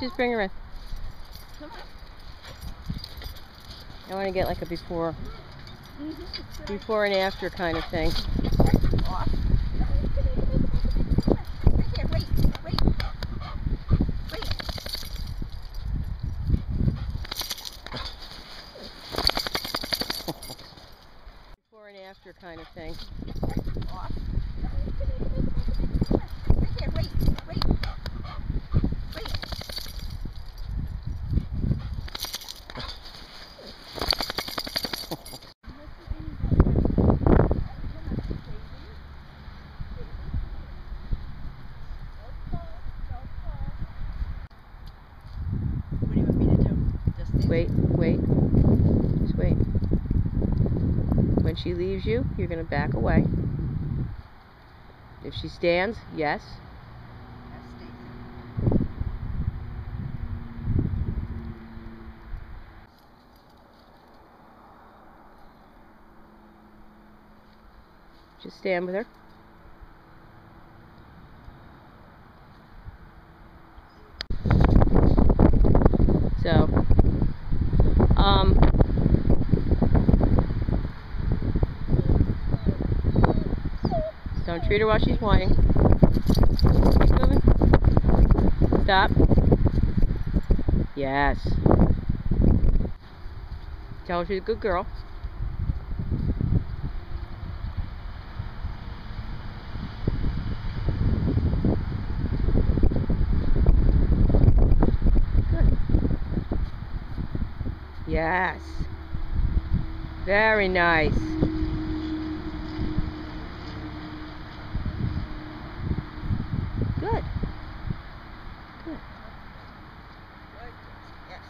just bring her in. I want to get like a before, before and after kind of thing. Before and after kind of thing. What do you want me to do? Just stand? Wait, wait. Just wait. When she leaves you, you're going to back away. If she stands, yes. Just stand with her. Don't treat her while she's whining. Keep moving. Stop. Yes. Tell her she's a good girl. Good. Yes. Very nice. Good. Good. Yes.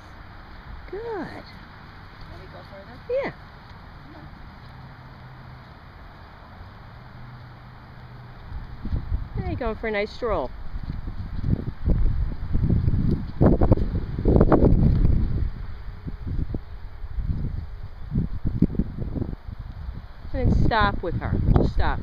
Good. Let me go further. Yeah. There you go for a nice stroll. And then stop with her. Just stop.